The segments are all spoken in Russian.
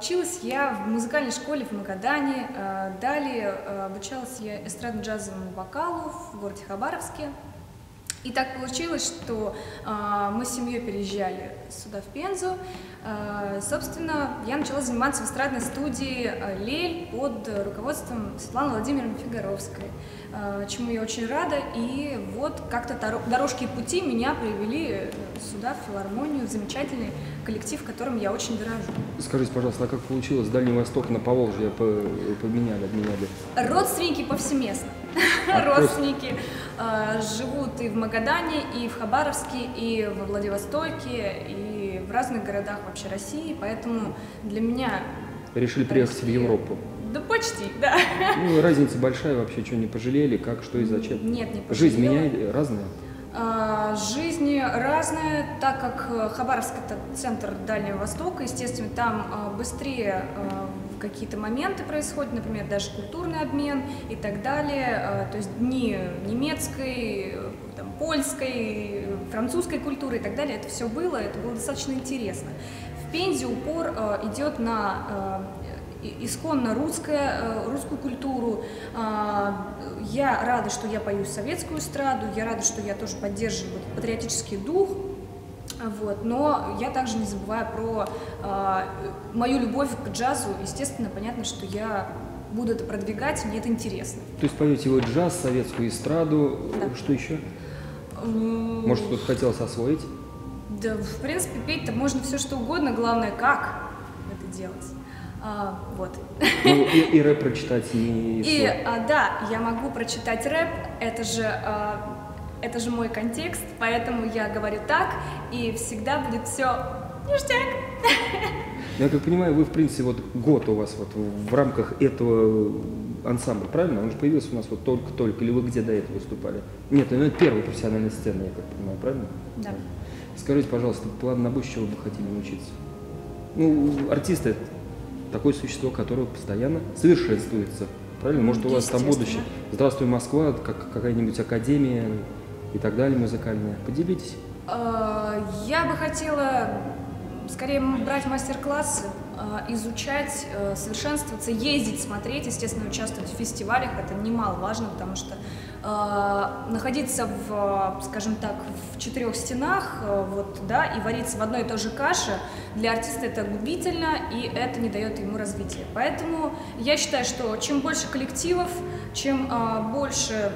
Училась я в музыкальной школе в Магадане. Э, Далее э, обучалась я эстрадно-джазовому вокалу в городе Хабаровске. И так получилось, что э, мы с семьей переезжали сюда, в Пензу. Э, собственно, я начала заниматься в эстрадной студии э, «Лель» под руководством Светланы Владимировны Фигаровской, э, чему я очень рада. И вот как-то дорожки и пути меня привели э, сюда, в филармонию, в замечательный коллектив, которым я очень дорожу. Скажите, пожалуйста, а как получилось Дальний Восток на Поволжье по- поменяли, обменяли? Родственники повсеместно. А Родственники э, живут и в Магадане, и в Хабаровске, и во Владивостоке, и в разных городах вообще России, поэтому для меня... Решили приехать в Европу. Да почти, да. Ну, разница большая вообще, что не пожалели, как, что и зачем. Нет, не Жизнь пожалела. меняет, разная. А, Жизни разные, так как э, Хабаровск это центр Дальнего Востока, естественно, там а, быстрее а, какие-то моменты происходят, например, даже культурный обмен и так далее, то есть дни немецкой, там, польской, французской культуры и так далее, это все было, это было достаточно интересно. В Пензе упор идет на исконно русская, э, русскую культуру. А, Я рада, что я пою советскую эстраду, я рада, что я тоже поддерживаю патриотический дух. Вот. Но я также не забываю про а, мою любовь к джазу. Естественно, понятно, что я буду это продвигать, мне это интересно. То есть поете вы джаз, советскую эстраду, Да. что еще? Может, кто-то хотелось освоить? Да, в принципе, петь-то можно все что угодно, главное, как это делать. А, вот. Ну, и, и рэп прочитать не И а, да, я могу прочитать рэп, это же, а, это же мой контекст, поэтому я говорю так, и всегда будет все ништяк. Ну, Я как понимаю, вы, в принципе, вот год у вас вот в рамках этого ансамбля, правильно? Он же появился у нас вот только-только, или вы где до этого выступали? Нет, ну это первая профессиональная сцена, я как понимаю, правильно? Да. Скажите, пожалуйста, план на будущее, чего вы бы хотели научиться? Ну, артист это такое существо, которое постоянно совершенствуется. Правильно? Может, у вас там будущее. Здравствуй, Москва, как какая-нибудь академия и так далее музыкальная. Поделитесь. А, Я бы хотела скорее брать мастер-классы, а, изучать, э, совершенствоваться, ездить, смотреть, естественно, участвовать в фестивалях, это немаловажно, потому что э, находиться в, скажем так, в четырех стенах, э, вот, да, и вариться в одной и той же каше, для артиста это губительно, и это не дает ему развития. Поэтому я считаю, что чем больше коллективов, чем а, больше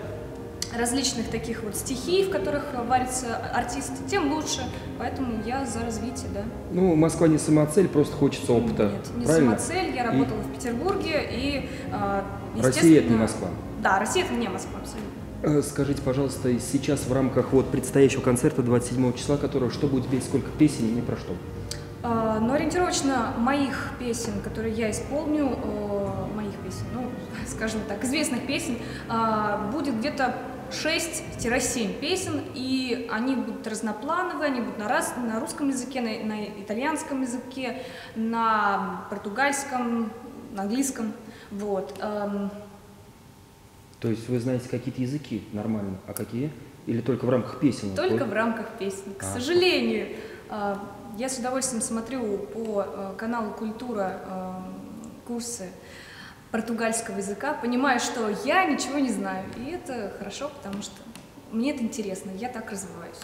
различных таких вот стихий, в которых варится артист, тем лучше. Поэтому я за развитие, да. Ну, Москва не самоцель, просто хочется опыта. Нет, не правильно? самоцель. Я И работала в Петербурге и, а, Россия это не естественно- Москва. Да, Россия это не Москва, абсолютно. Э, Скажите, пожалуйста, сейчас в рамках вот предстоящего концерта 27 числа, которого что будет петь, сколько песен и про что? А, Но ориентировочно моих песен, которые я исполню, э, моих песен, ну, скажем так, известных песен, будет где-то 6-7 песен, и они будут разноплановые, они будут на, раз, на русском языке, на, на итальянском языке, на португальском, на английском, вот. Эм, То есть вы знаете какие-то языки нормально, а какие? Или только в рамках песен? Только вы- в рамках песен. К А. сожалению, э, я с удовольствием смотрю по э, каналу Культура э, курсы португальского языка, понимаю, что я ничего не знаю. И это хорошо, потому что мне это интересно, я так развиваюсь.